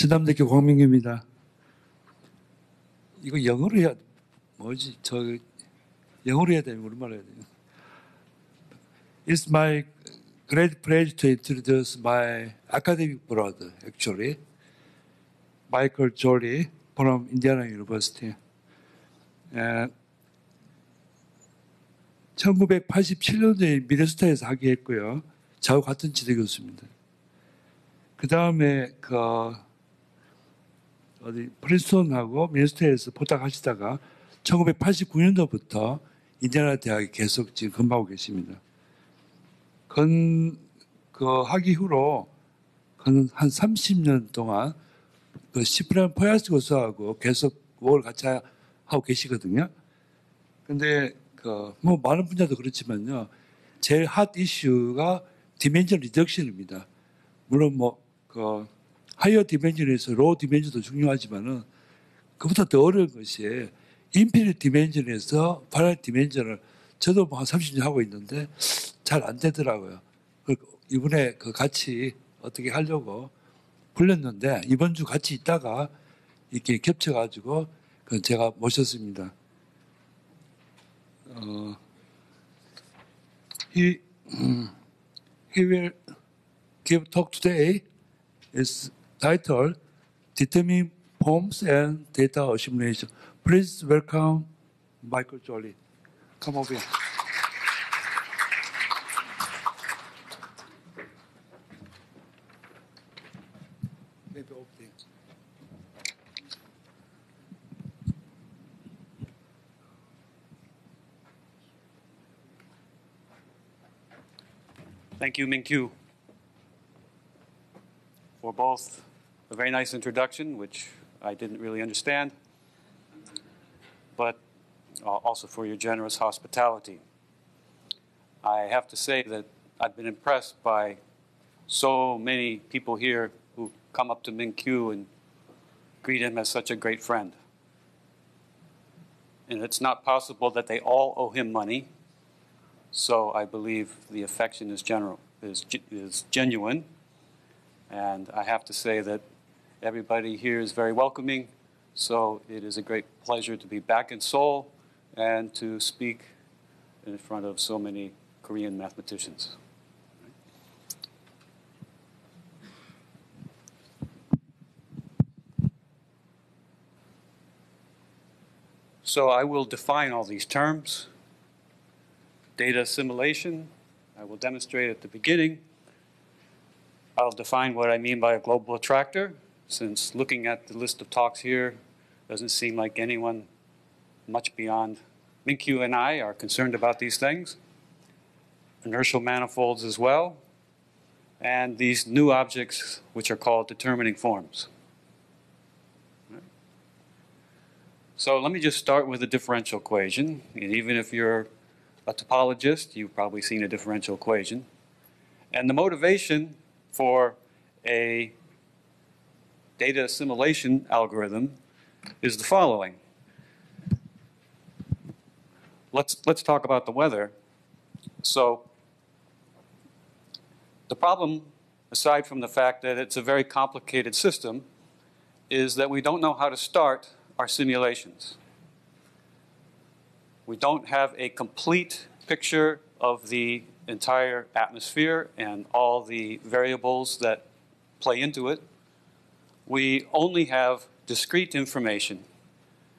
전남대교 광민규입니다. 이거 영어로 해야 뭐지? 저 영어로 해야 되면 우리말로 해야 돼요. It's my great pleasure to introduce my academic brother, actually, Michael Jolie from Indiana University. And 1987년도에 미네소타에서 학위했고요. 저하고 같은 지대 교수입니다. 그 다음에 그 어디 프린스톤하고 미네소타에서 포닥하시다가 1989년도부터 인디아나 대학에 계속 지금 근무하고 계십니다. 건, 그 학위 후로 그한 30년 동안 그 시프란 포야스 교수하고 계속 월 같이 하고 계시거든요. 근데 그 뭐 많은 분야도 그렇지만요. 제일 핫 이슈가 디멘전 리덕션입니다. 물론 뭐그 하이어 디멘전에서 로우 디멘전도 중요하지만은 그보다 더 어려운 것이 인피니트 디멘전에서 파이널 디멘전을 저도 뭐한 30년 하고 있는데 잘 안 되더라고요. 그 이번에 그 같이 어떻게 하려고 불렀는데 이번 주 같이 있다가 이렇게 겹쳐가지고 그 제가 모셨습니다. 어, he, he will give talk today. It's titled Determining Forms and Data Assimilation. Please welcome Michael Jolly. Come over here. Thank you, Minkyu, for both a very nice introduction, which I didn't really understand, but uh, also for your generous hospitality. I have to say that I've been impressed by so many people here who come up to Minkyu and greet him as such a great friend. And it's not possible that they all owe him money, so I believe the affection is general, is, is genuine. And I have to say that everybody here is very welcoming. So it is a great pleasure to be back in Seoul and to speak in front of so many Korean mathematicians. So I will define all these terms data assimilation. I will demonstrate at the beginning. I'll define what I mean by a global attractor, since looking at the list of talks here doesn't seem like anyone much beyond Minkyu and I are concerned about these things. Inertial manifolds as well, and these new objects which are called determining forms. So let me just start with a differential equation. And even if you're a topologist, you've probably seen a differential equation. And the motivation for a data assimilation algorithm is the following. Let's, let's talk about the weather. So the problem, aside from the fact that it's a very complicated system, is that we don't know how to start our simulations. We don't have a complete picture of the entire atmosphere and all the variables that play into it. We only have discrete information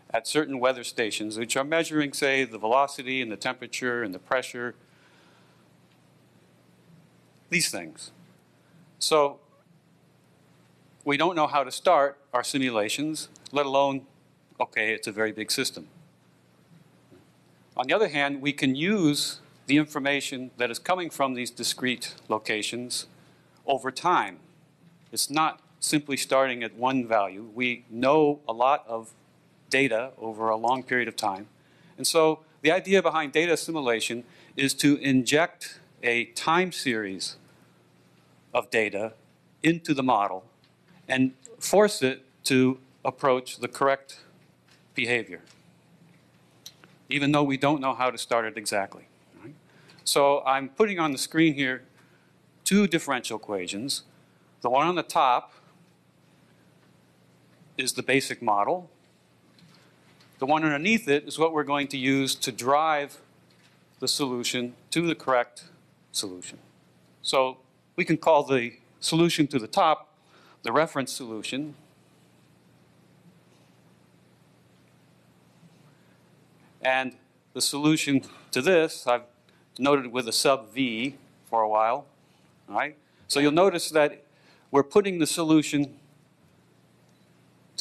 at certain weather stations, which are measuring, say, the velocity and the temperature and the pressure, these things. So we don't know how to start our simulations, let alone, okay, it's a very big system. On the other hand, we can use the information that is coming from these discrete locations over time. It's not simply starting at one value. We know a lot of data over a long period of time. And so the idea behind data assimilation is to inject a time series of data into the model and force it to approach the correct behavior even though we don't know how to start it exactly. So I'm putting on the screen here two differential equations. The one on the top is the basic model. The one underneath it is what we're going to use to drive the solution to the correct solution. So we can call the solution to the top the reference solution. And the solution to this, I've noted with a sub V for a while. All right? So you'll notice that we're putting the solution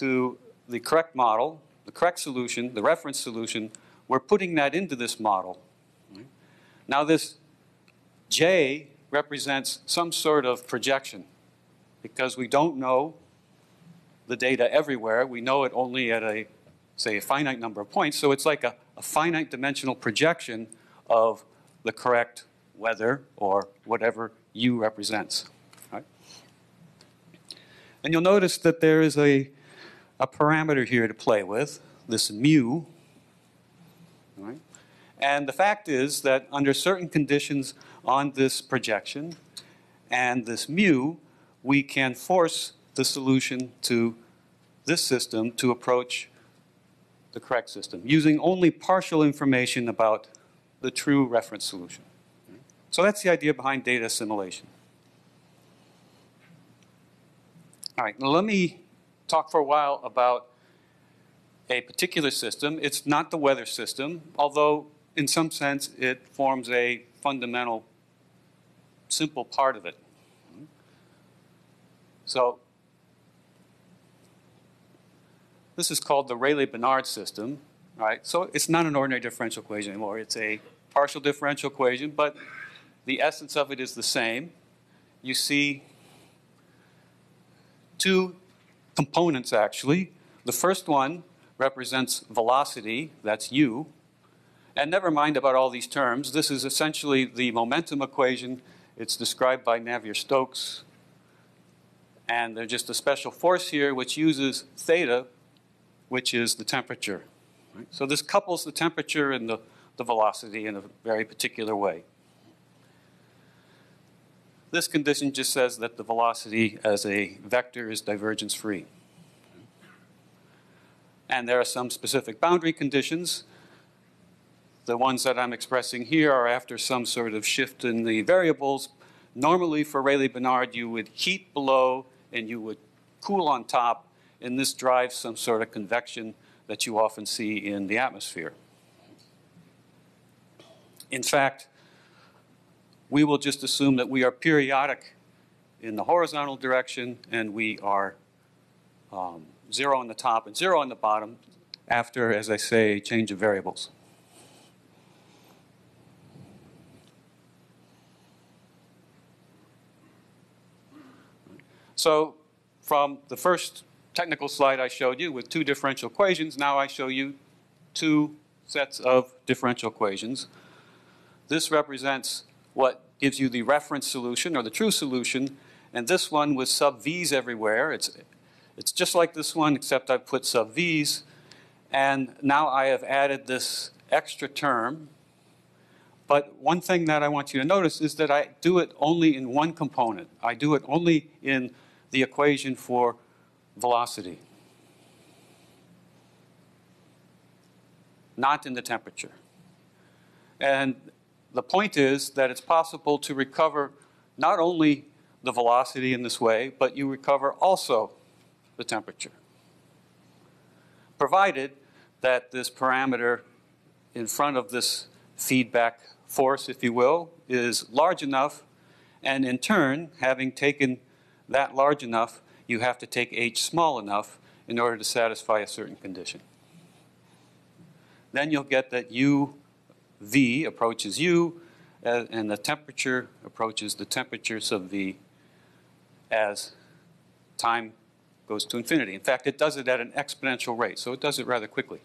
to the correct model, the correct solution, the reference solution, we're putting that into this model. Now this J represents some sort of projection because we don't know the data everywhere. We know it only at a, say, a finite number of points. So it's like a, a finite dimensional projection of the correct weather or whatever U represents. Right? And you'll notice that there is a, a parameter here to play with, this mu. Right? And the fact is that under certain conditions on this projection and this mu, we can force the solution to this system to approach the correct system using only partial information about the true reference solution. So that's the idea behind data assimilation. All right, let me talk for a while about a particular system. It's not the weather system, although in some sense it forms a fundamental, simple part of it. So this is called the Rayleigh-Benard system, right? So it's not an ordinary differential equation anymore. It's a partial differential equation, but the essence of it is the same. You see two components, actually. The first one represents velocity, that's u. And never mind about all these terms. This is essentially the momentum equation. It's described by Navier-Stokes. And there's just a special force here which uses theta, which is the temperature. Right? So this couples the temperature and the, the velocity in a very particular way. This condition just says that the velocity as a vector is divergence free. And there are some specific boundary conditions. The ones that I'm expressing here are after some sort of shift in the variables. Normally for Rayleigh-Benard, you would heat below and you would cool on top, and this drives some sort of convection that you often see in the atmosphere. In fact, we will just assume that we are periodic in the horizontal direction and we are um, zero on the top and zero on the bottom after, as I say, change of variables. So from the first technical slide I showed you with two differential equations, now I show you two sets of differential equations. This represents what gives you the reference solution or the true solution, and this one with sub v's everywhere. It's, it's just like this one, except I've put sub v's, and now I have added this extra term. But one thing that I want you to notice is that I do it only in one component. I do it only in the equation for velocity, not in the temperature. And the point is that it's possible to recover not only the velocity in this way, but you recover also the temperature. Provided that this parameter in front of this feedback force, if you will, is large enough, and in turn, having taken that large enough, you have to take h small enough in order to satisfy a certain condition. Then you'll get that u v approaches u, uh, and the temperature approaches the temperatures of v as time goes to infinity. In fact, it does it at an exponential rate, so it does it rather quickly.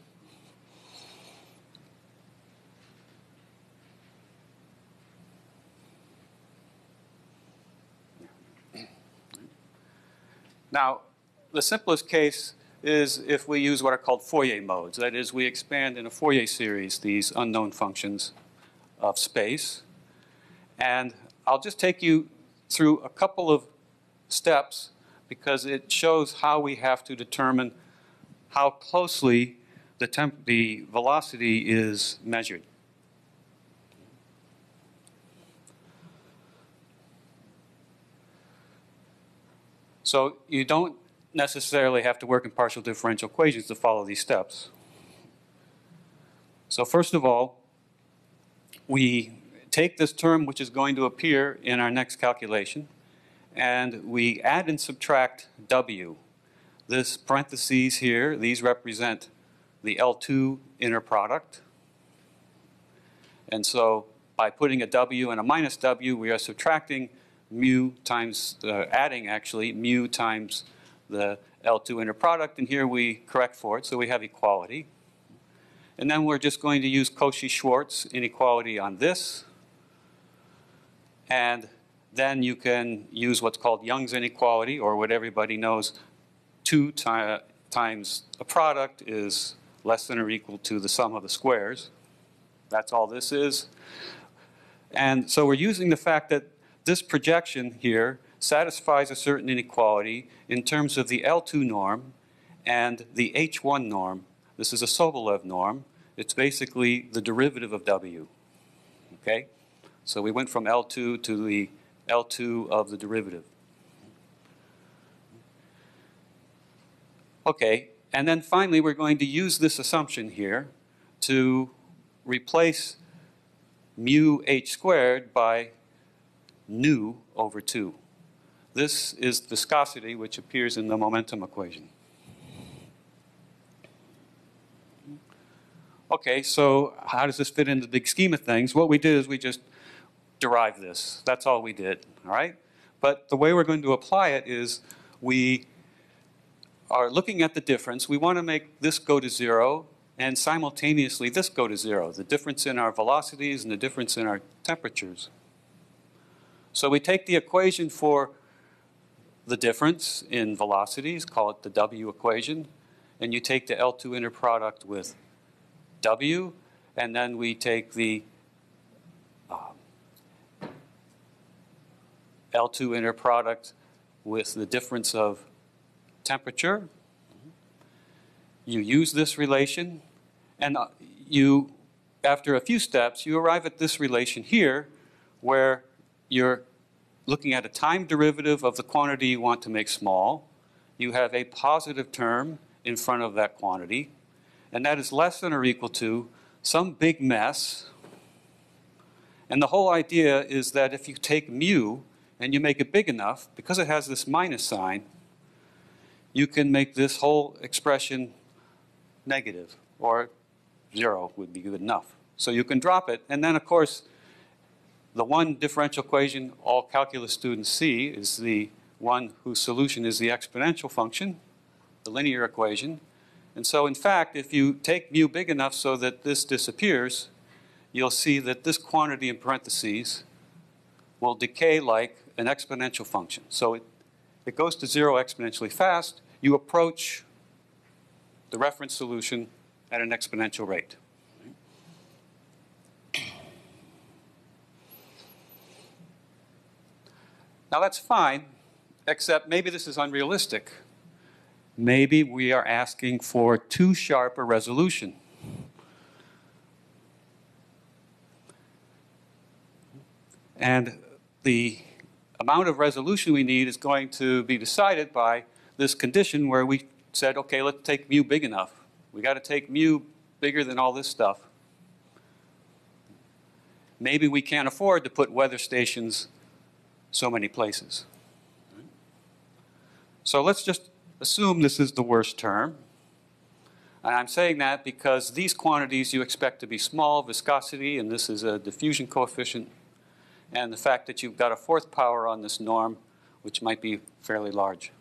Now, the simplest case is if we use what are called Fourier modes. That is, we expand in a Fourier series these unknown functions of space. And I'll just take you through a couple of steps because it shows how we have to determine how closely the, temp- the velocity is measured. So you don't necessarily have to work in partial differential equations to follow these steps. So first of all, we take this term which is going to appear in our next calculation, and we add and subtract W. This parentheses here, these represent the L2 inner product. And so by putting a W and a minus W, we are subtracting mu times, uh, adding actually, mu times the L2 inner product, and here we correct for it, so we have equality. And then we're just going to use Cauchy-Schwarz inequality on this. And then you can use what's called Young's inequality, or what everybody knows, 2 ti times a product is less than or equal to the sum of the squares. That's all this is. And so we're using the fact that this projection here satisfies a certain inequality in terms of the L2 norm and the H1 norm. This is a Sobolev norm. It's basically the derivative of W. Okay? So we went from L2 to the L2 of the derivative. Okay, and then finally we're going to use this assumption here to replace mu h squared by nu over 2. This is viscosity, which appears in the momentum equation. Okay, so how does this fit into the big scheme of things? What we did is we just derived this. That's all we did, all right? But the way we're going to apply it is we are looking at the difference. We want to make this go to zero and simultaneously this go to zero, the difference in our velocities and the difference in our temperatures. So we take the equation for the difference in velocities, call it the W equation, and you take the L2 inner product with W, and then we take the um, L2 inner product with the difference of temperature. You use this relation, and uh, you, after a few steps, you arrive at this relation here, where you're looking at a time derivative of the quantity you want to make small. You have a positive term in front of that quantity, and that is less than or equal to some big mess. And the whole idea is that if you take mu and you make it big enough, because it has this minus sign, you can make this whole expression negative, or zero would be good enough. So you can drop it, and then of course, the one differential equation all calculus students see is the one whose solution is the exponential function, the linear equation. And so in fact, if you take mu big enough so that this disappears, you'll see that this quantity in parentheses will decay like an exponential function. So it, it goes to zero exponentially fast. You approach the reference solution at an exponential rate. Now that's fine, except maybe this is unrealistic. Maybe we are asking for too sharp a resolution. And the amount of resolution we need is going to be decided by this condition where we said, okay, let's take mu big enough. We got to take mu bigger than all this stuff. Maybe we can't afford to put weather stations so many places. So let's just assume this is the worst term. And I'm saying that because these quantities you expect to be small, viscosity, and this is a diffusion coefficient, and the fact that you've got a fourth power on this norm, which might be fairly large.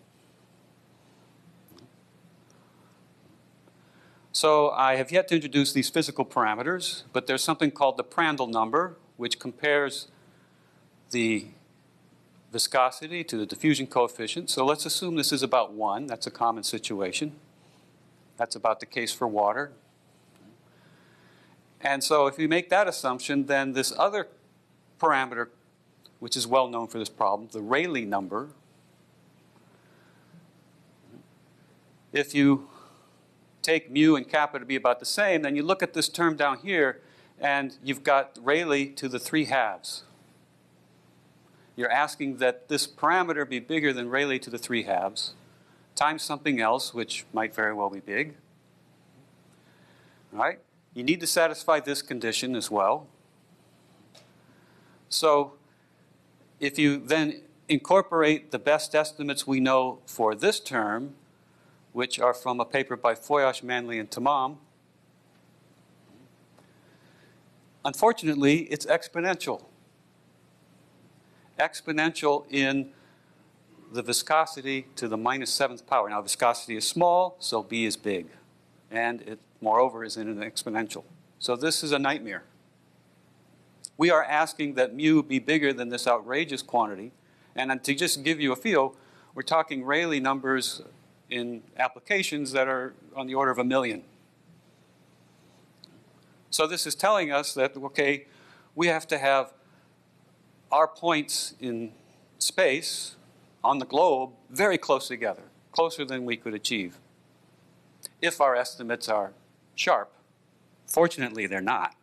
So I have yet to introduce these physical parameters, but there's something called the Prandtl number, which compares the viscosity to the diffusion coefficient. So let's assume this is about 1. That's a common situation. That's about the case for water. And so if we make that assumption, then this other parameter, which is well known for this problem, the Rayleigh number, if you take mu and kappa to be about the same, then you look at this term down here, and you've got Rayleigh to the three halves. You're asking that this parameter be bigger than Rayleigh to the three halves, times something else, which might very well be big. All right? You need to satisfy this condition as well. So if you then incorporate the best estimates we know for this term, which are from a paper by Foias, Manley, and Temam, unfortunately, it's exponential. Exponential in the viscosity to the minus seventh power. Now, viscosity is small, so B is big. And it, moreover, is in an exponential. So this is a nightmare. We are asking that mu be bigger than this outrageous quantity. And to just give you a feel, we're talking Rayleigh numbers in applications that are on the order of a million. So this is telling us that, okay, we have to have our points in space on the globe very close together, closer than we could achieve, if our estimates are sharp. Fortunately, they're not.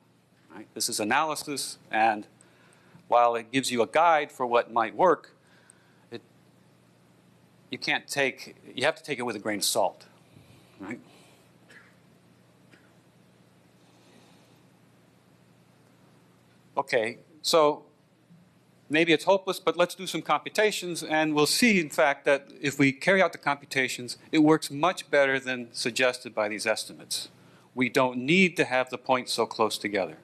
Right? This is analysis, and while it gives you a guide for what might work, it, you can't take, you have to take it with a grain of salt. Right? Okay, so maybe it's hopeless, but let's do some computations, and we'll see, in fact, that if we carry out the computations, it works much better than suggested by these estimates. We don't need to have the points so close together.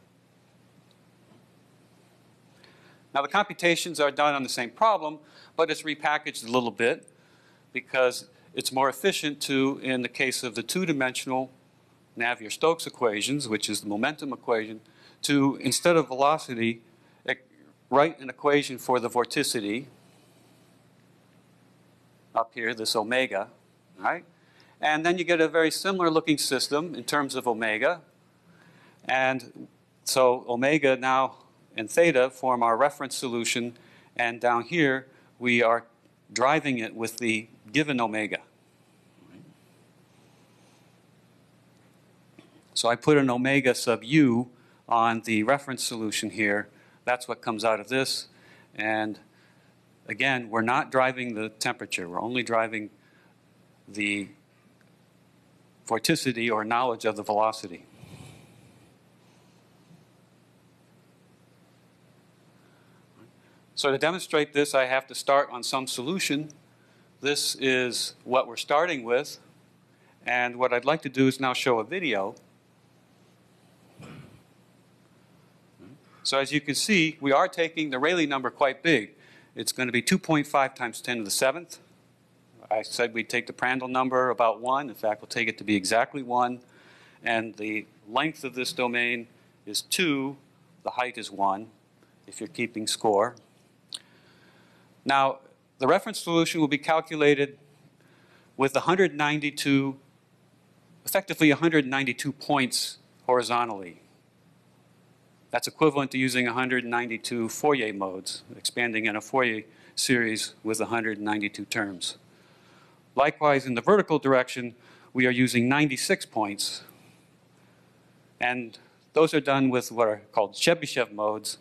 Now, the computations are done on the same problem, but it's repackaged a little bit because it's more efficient to, in the case of the two-dimensional Navier-Stokes equations, which is the momentum equation, to, instead of velocity, write an equation for the vorticity up here, this omega, right? And then you get a very similar looking system in terms of omega. And so omega now and theta form our reference solution. And down here, we are driving it with the given omega. So I put an omega sub u on the reference solution here. That's what comes out of this. And again, we're not driving the temperature. We're only driving the vorticity or knowledge of the velocity. So to demonstrate this, I have to start on some solution. This is what we're starting with. And what I'd like to do is now show a video. So as you can see, we are taking the Rayleigh number quite big. It's going to be 2.5 times 10 to the 7th. I said we'd take the Prandtl number about 1. In fact, we'll take it to be exactly 1. And the length of this domain is 2. The height is 1, if you're keeping score. Now, the reference solution will be calculated with 192, effectively 192 points horizontally. That's equivalent to using 192 Fourier modes, expanding in a Fourier series with 192 terms. Likewise, in the vertical direction, we are using 96 points. And those are done with what are called Chebyshev modes,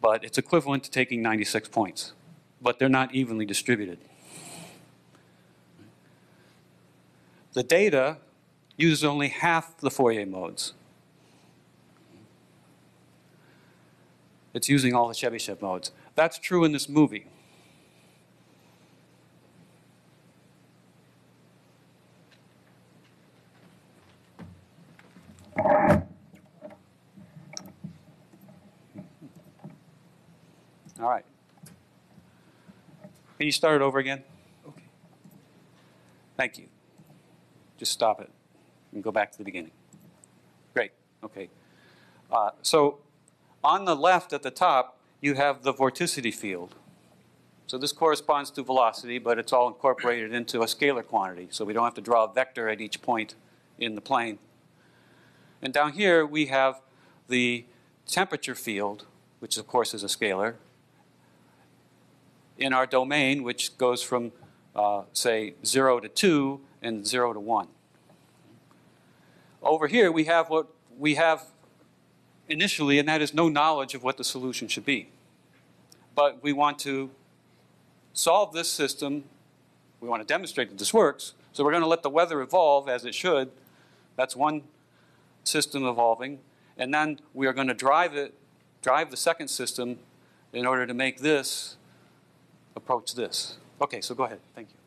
but it's equivalent to taking 96 points. But they're not evenly distributed. The data uses only half the Fourier modes. It's using all the Chebyshev modes. That's true in this movie. All right. Can you start it over again? Okay. Thank you. Just stop it and go back to the beginning. Great. Okay. Uh, so on the left at the top, you have the vorticity field. So this corresponds to velocity, but it's all incorporated into a scalar quantity, so we don't have to draw a vector at each point in the plane. And down here, we have the temperature field, which of course is a scalar, in our domain, which goes from, uh, say, 0 to 2, and 0 to 1. Over here, we have what we have initially, and that is no knowledge of what the solution should be. But we want to solve this system. We want to demonstrate that this works. So we're going to let the weather evolve as it should. That's one system evolving. And then we are going to drive it, drive the second system in order to make this approach this. Okay, so go ahead. Thank you.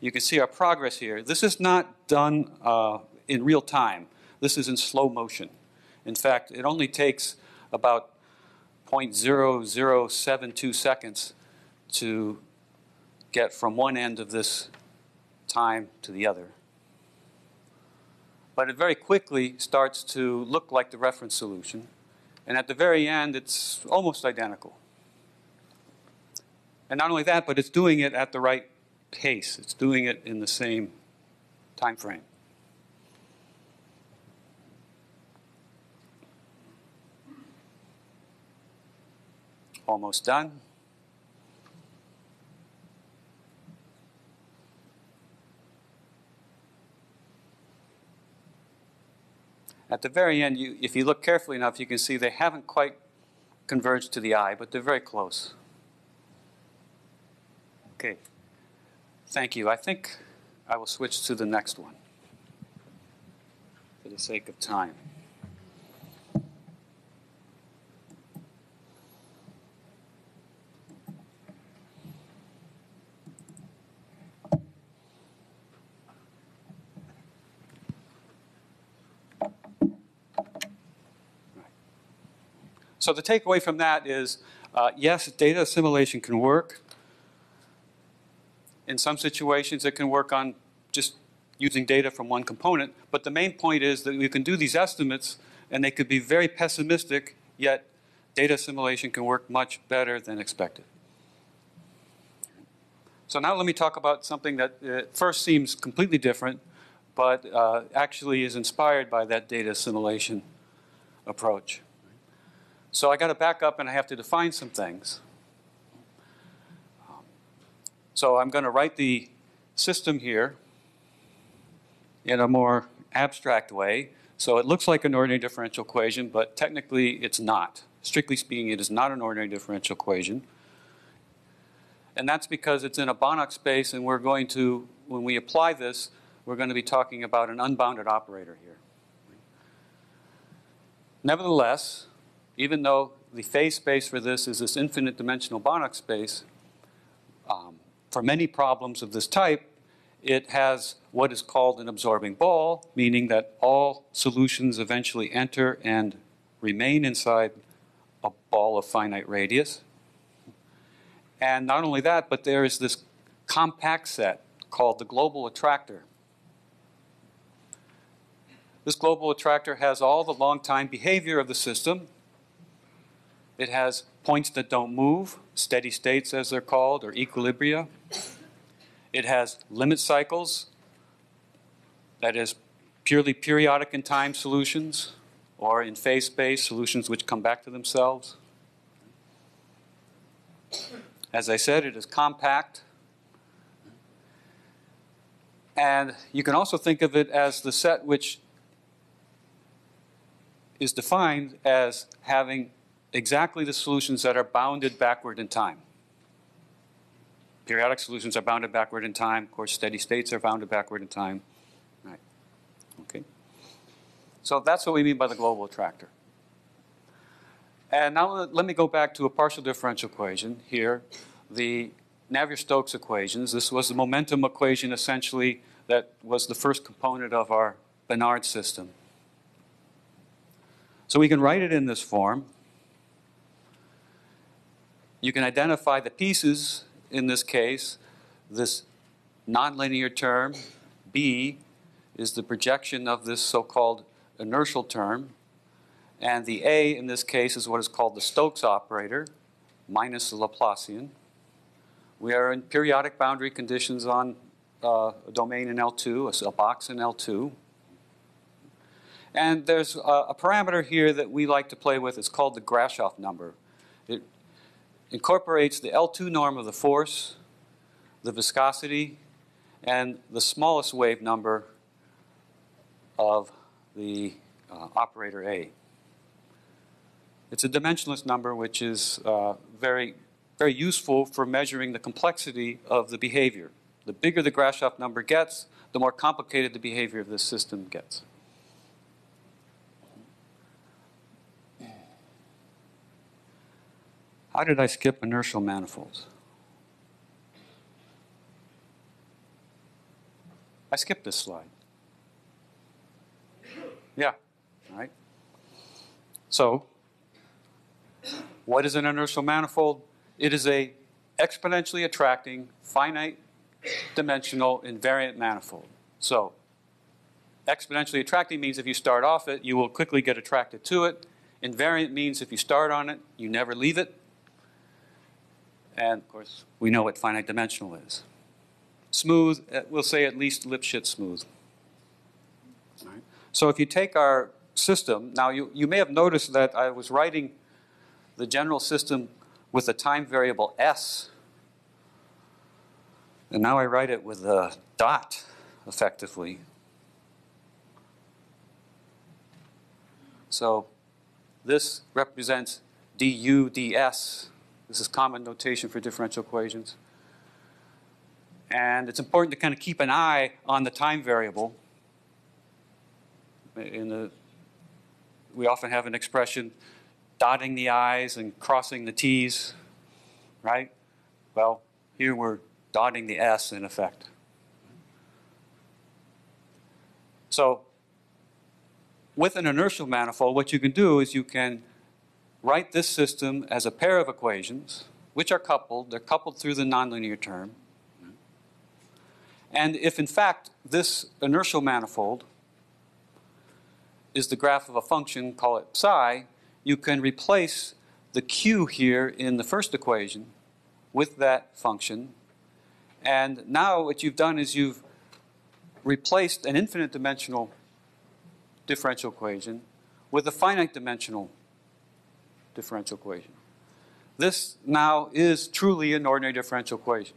You can see our progress here. This is not done uh, in real time. This is in slow motion. In fact, it only takes about 0.0072 seconds to get from one end of this time to the other. But it very quickly starts to look like the reference solution. And at the very end, it's almost identical. And not only that, but it's doing it at the right pace. It's doing it in the same time frame. Almost done. At the very end, you, if you look carefully enough, you can see they haven't quite converged to the eye, but they're very close. Okay. Thank you. I think I will switch to the next one for the sake of time. So the takeaway from that is, uh, yes, data assimilation can work. In some situations, it can work on just using data from one component. But the main point is that we can do these estimates, and they could be very pessimistic, yet data assimilation can work much better than expected. So now let me talk about something that at first seems completely different, but uh, actually is inspired by that data assimilation approach. So I got to back up and I have to define some things. So I'm going to write the system here in a more abstract way. So it looks like an ordinary differential equation, but technically it's not. Strictly speaking, it is not an ordinary differential equation. And that's because it's in a Banach space, and we're going to, when we apply this, we're going to be talking about an unbounded operator here. Nevertheless, even though the phase space for this is this infinite dimensional Banach space, for many problems of this type, it has what is called an absorbing ball, meaning that all solutions eventually enter and remain inside a ball of finite radius. And not only that, but there is this compact set called the global attractor. This global attractor has all the long time behavior of the system, it has points that don't move, steady states as they're called, or equilibria. It has limit cycles, that is purely periodic in time solutions, or in phase space solutions which come back to themselves. As I said, it is compact. And you can also think of it as the set which is defined as having exactly the solutions that are bounded backward in time. Periodic solutions are bounded backward in time. Of course, steady states are bounded backward in time. Right. Okay. So that's what we mean by the global attractor. And now let me go back to a partial differential equation here. The Navier-Stokes equations. This was the momentum equation essentially that was the first component of our Benard system. So we can write it in this form. You can identify the pieces in this case. This nonlinear term, B, is the projection of this so-called inertial term. And the A in this case is what is called the Stokes operator, minus the Laplacian. We are in periodic boundary conditions on uh, a domain in L2, a, a, box in L2. And there's a, a parameter here that we like to play with. It's called the Grashof number. It incorporates the L2 norm of the force, the viscosity, and the smallest wave number of the uh, operator A. It's a dimensionless number which is uh, very, very useful for measuring the complexity of the behavior. The bigger the Grashof number gets, the more complicated the behavior of this system gets. How did I skip inertial manifolds? I skipped this slide. Yeah, all right. So, what is an inertial manifold? It is a exponentially attracting, finite dimensional invariant manifold. So, exponentially attracting means if you start off it, you will quickly get attracted to it. Invariant means if you start on it, you never leave it. And of course, we know what finite dimensional is. Smooth, uh, we'll say at least Lipschitz smooth. Right. So if you take our system, now you, you may have noticed that I was writing the general system with a time variable s, and now I write it with a dot, effectively. So this represents du ds this is common notation for differential equations. And it's important to kind of keep an eye on the time variable. In the, we often have an expression, dotting the i's and crossing the t's, right? Well, here we're dotting the s in effect. So with an inertial manifold, what you can do is you can write this system as a pair of equations, which are coupled. They're coupled through the nonlinear term. And if, in fact, this inertial manifold is the graph of a function, call it psi, you can replace the q here in the first equation with that function. And now what you've done is you've replaced an infinite dimensional differential equation with a finite dimensional differential equation. This now is truly an ordinary differential equation.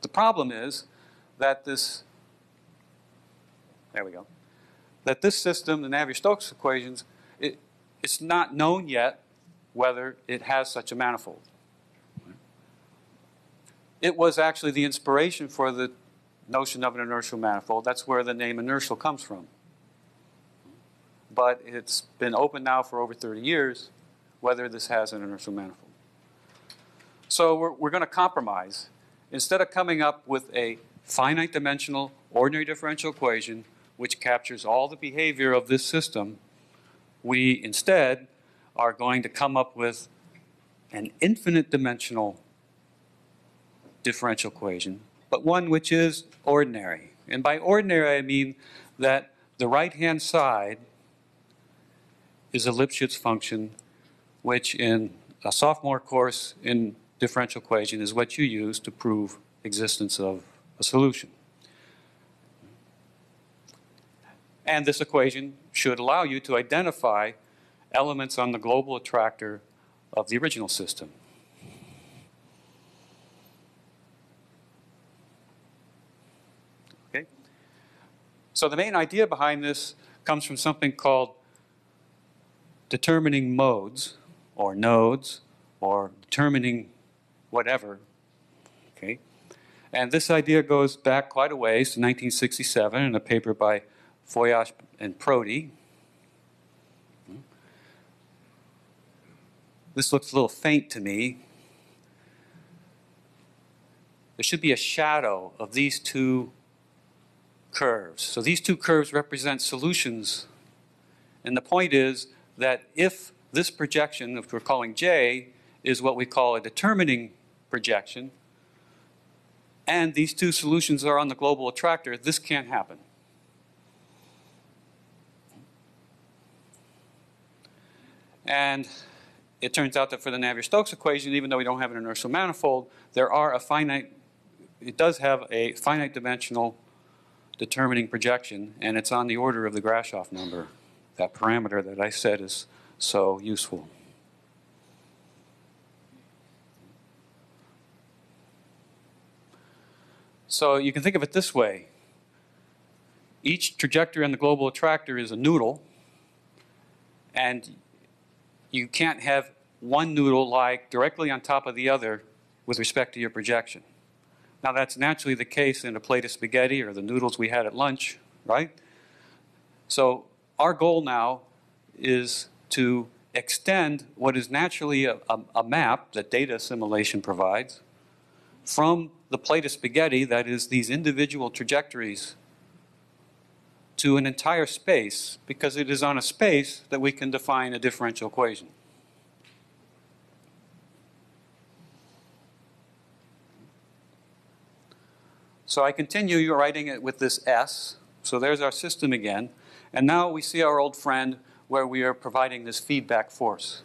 The problem is that this, there we go, that this system, the Navier-Stokes equations, it, it's not known yet whether it has such a manifold. It was actually the inspiration for the notion of an inertial manifold. That's where the name inertial comes from but it's been open now for over 30 years whether this has an inertial manifold. So we're, we're going to compromise. Instead of coming up with a finite dimensional ordinary differential equation which captures all the behavior of this system, we instead are going to come up with an infinite dimensional differential equation, but one which is ordinary. And by ordinary, I mean that the right hand side is a Lipschitz function, which in a sophomore course in differential equation is what you use to prove existence of a solution. And this equation should allow you to identify elements on the global attractor of the original system. Okay? So the main idea behind this comes from something called determining modes or nodes or determining whatever. Okay? And this idea goes back quite a ways to 1967 in a paper by Foias and Prodi. This looks a little faint to me. There should be a shadow of these two curves. So these two curves represent solutions. And the point is that if this projection, which we're calling J, is what we call a determining projection, and these two solutions are on the global attractor, this can't happen. And it turns out that for the Navier-Stokes equation, even though we don't have an inertial manifold, there are a finite, it does have a finite dimensional determining projection, and it's on the order of the Grashof number that parameter that I said is so useful. So you can think of it this way. Each trajectory on the global attractor is a noodle, and you can't have one noodle lie directly on top of the other with respect to your projection. Now, that's naturally the case in a plate of spaghetti or the noodles we had at lunch, right? So, our goal now is to extend what is naturally a, a, a map that data assimilation provides from the plate of spaghetti, that is, these individual trajectories, to an entire space, because it is on a space that we can define a differential equation. So I continue writing it with this S. So there's our system again. And now we see our old friend where we are providing this feedback force.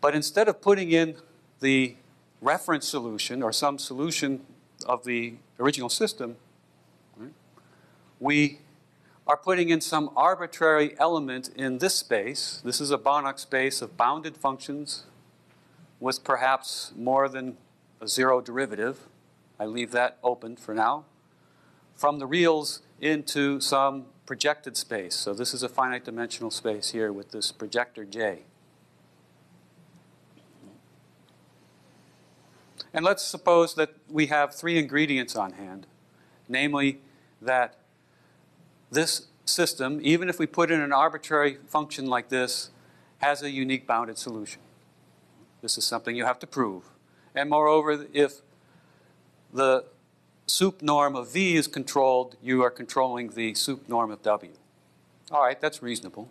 But instead of putting in the reference solution or some solution of the original system, we are putting in some arbitrary element in this space. This is a Banach space of bounded functions with perhaps more than a zero derivative. I leave that open for now. From the reals into some projected space. So this is a finite dimensional space here with this projector J. And let's suppose that we have three ingredients on hand, namely that this system, even if we put in an arbitrary function like this, has a unique bounded solution. This is something you have to prove. And moreover, if the sup norm of V is controlled, you are controlling the sup norm of W. All right, that's reasonable.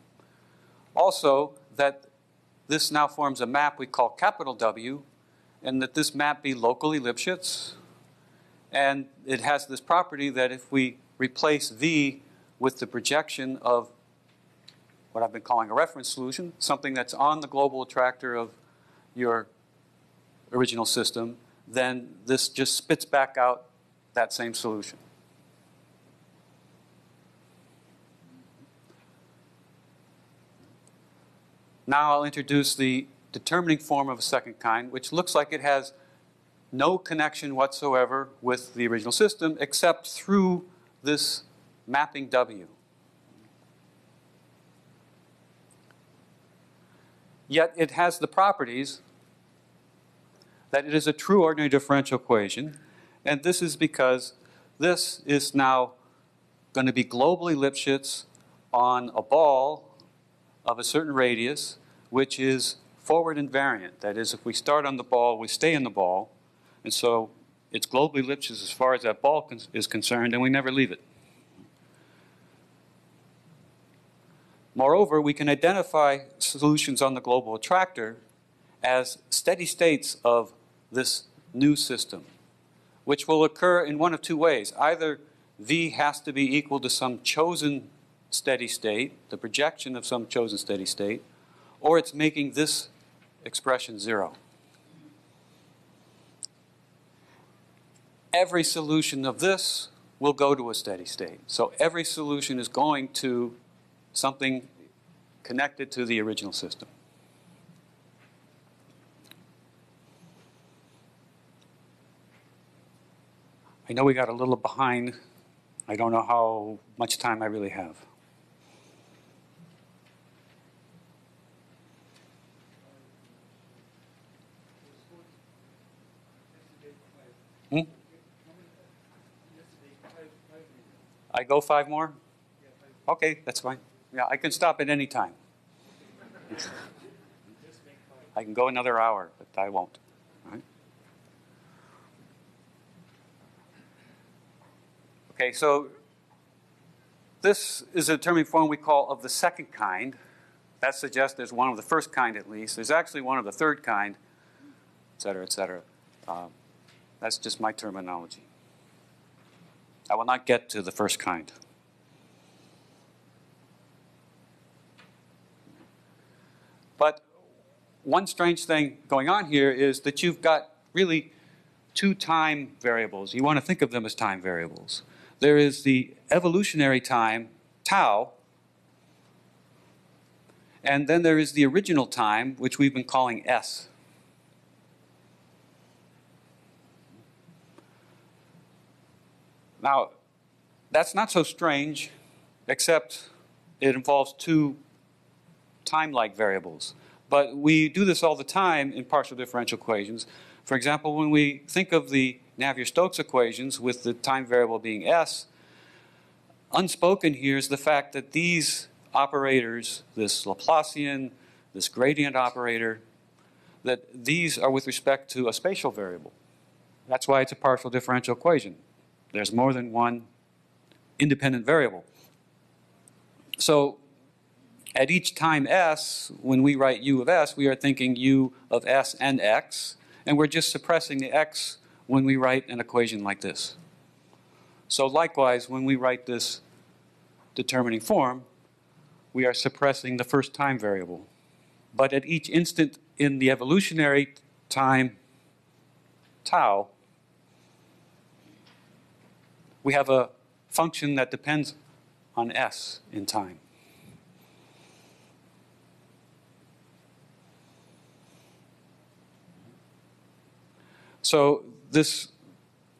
Also, that this now forms a map we call capital W, and that this map be locally Lipschitz. And it has this property that if we replace V with the projection of what I've been calling a reference solution, something that's on the global attractor of your original system, then this just spits back out that same solution. Now I'll introduce the determining form of a second kind, which looks like it has no connection whatsoever with the original system except through this mapping W. Yet it has the properties that it is a true ordinary differential equation, and this is because this is now going to be globally Lipschitz on a ball of a certain radius, which is forward invariant. That is, if we start on the ball, we stay in the ball. And so it's globally Lipschitz as far as that ball con- is concerned, and we never leave it. Moreover, we can identify solutions on the global attractor as steady states of this new system, which will occur in one of two ways. Either V has to be equal to some chosen steady state, the projection of some chosen steady state, or it's making this expression zero. Every solution of this will go to a steady state. So every solution is going to something connected to the original system. I know we got a little behind. I don't know how much time I really have. Hmm? I go five more? Okay, that's fine. Yeah, I can stop at any time. I can go another hour, but I won't. All right? Okay, so this is a determining form we call of the second kind. That suggests there's one of the first kind at least. There's actually one of the third kind, et cetera, et cetera. Um, that's just my terminology. I will not get to the first kind. But one strange thing going on here is that you've got really two time variables. You want to think of them as time variables. There is the evolutionary time, tau, And then there is the original time, which we've been calling S. Now, that's not so strange, except it involves two time-like variables. But we do this all the time in partial differential equations. For example, when we think of the Navier-Stokes equations with the time variable being s, unspoken here is the fact that these operators, this Laplacian, this gradient operator, that these are with respect to a spatial variable. That's why it's a partial differential equation. There's more than one independent variable. So at each time s, when we write u of s, we are thinking u of s and x, and we're just suppressing the x when we write an equation like this. So likewise, when we write this determining form, we are suppressing the first time variable. But at each instant in the evolutionary time tau, we have a function that depends on s in time. So this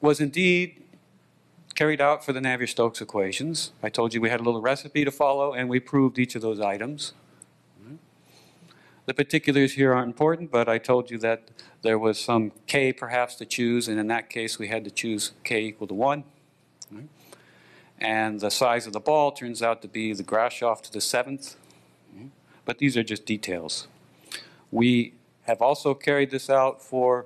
was indeed carried out for the Navier-Stokes equations. I told you we had a little recipe to follow, and we proved each of those items. The particulars here aren't important, but I told you that there was some k perhaps to choose, and in that case we had to choose k equal to 1. And the size of the ball turns out to be the Grashof to the seventh. But these are just details. We have also carried this out for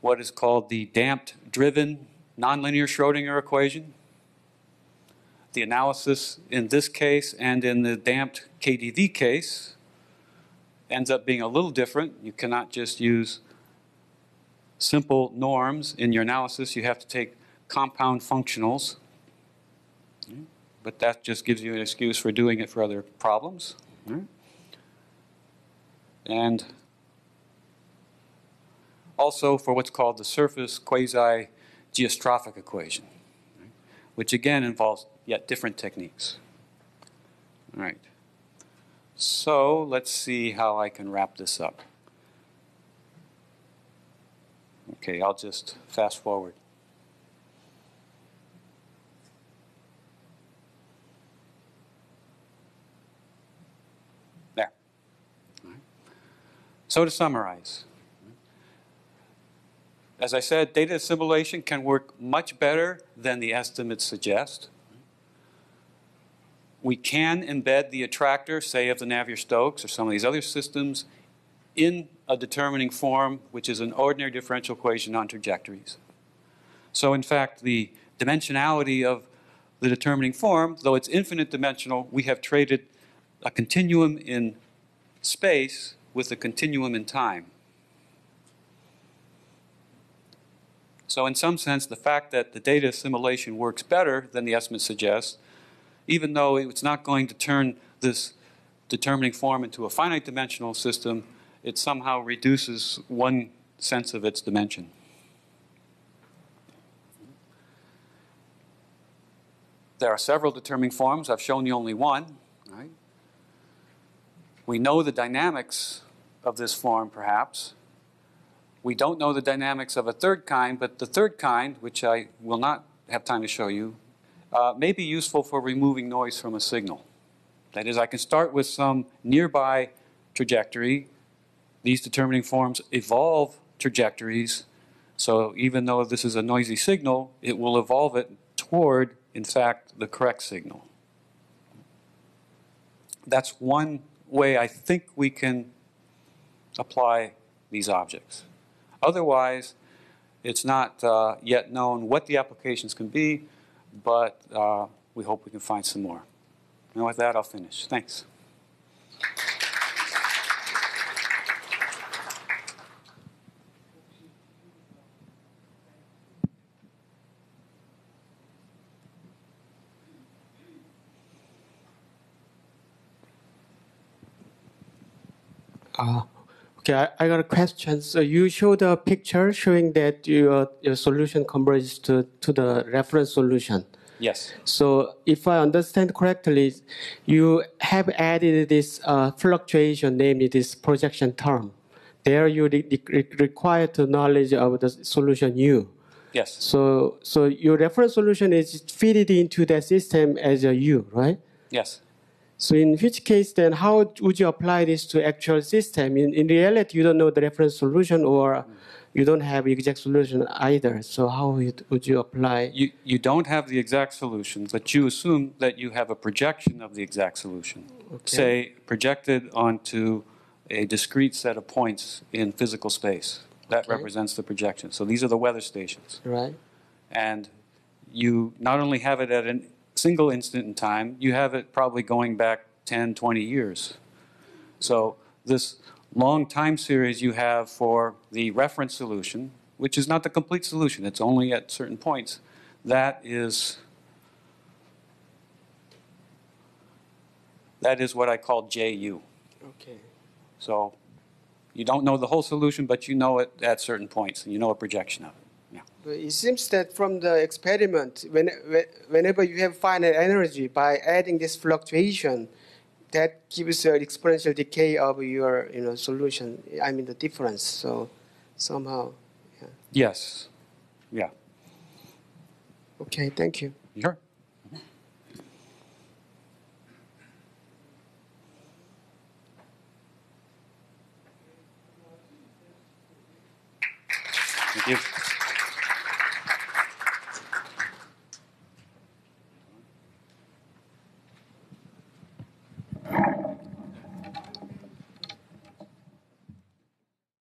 what is called the damped driven nonlinear Schrodinger equation. The analysis in this case and in the damped KDV case ends up being a little different. You cannot just use simple norms in your analysis. You have to take compound functionals. But that just gives you an excuse for doing it for other problems. And also for what's called the surface quasi-geostrophic equation, which again involves yet different techniques. All right. So let's see how I can wrap this up. Okay, I'll just fast forward. There. So to summarize, as I said, data assimilation can work much better than the estimates suggest. We can embed the attractor, say of the Navier-Stokes or some of these other systems, in a determining form, which is an ordinary differential equation on trajectories. So in fact, the dimensionality of the determining form, though it's infinite dimensional, we have traded a continuum in space with a continuum in time. So in some sense, the fact that the data assimilation works better than the estimate suggests, even though it's not going to turn this determining form into a finite dimensional system, it somehow reduces one sense of its dimension. There are several determining forms. I've shown you only one. Right? We know the dynamics of this form, perhaps. We don't know the dynamics of a third kind, but the third kind, which I will not have time to show you, uh, may be useful for removing noise from a signal. That is, I can start with some nearby trajectory. These determining forms evolve trajectories. So even though this is a noisy signal, it will evolve it toward, in fact, the correct signal. That's one way I think we can apply these objects. Otherwise, it's not uh, yet known what the applications can be, but uh, we hope we can find some more. And with that, I'll finish. Thanks. Uh, okay, I, I got a question. So you showed a picture showing that your, your solution converges to, to the reference solution. Yes. So if I understand correctly, you have added this uh, fluctuation, namely this projection term. There you re- re- require to knowledge of the solution U. Yes. So, so your reference solution is fitted into that system as a U, right? Yes. So in which case then how would you apply this to actual system? In, in reality, you don't know the reference solution or you don't have exact solution either. So how would, would you apply? You, you don't have the exact solution, but you assume that you have a projection of the exact solution. Say, projected onto a discrete set of points in physical space. That Okay. represents the projection. So these are the weather stations. Right? And you not only have it at a single instant in time, you have it probably going back 10, 20 years. So this long time series you have for the reference solution, which is not the complete solution, it's only at certain points, that is that is what I call JU. Okay. So you don't know the whole solution, but you know it at certain points, and you know a projection of it. Yeah. It seems that from the experiment, when, whenever you have finite energy, by adding this fluctuation, that gives an exponential decay of your you know solution. I mean the difference. So somehow, Yes. Yeah. okay. Thank you. Sure.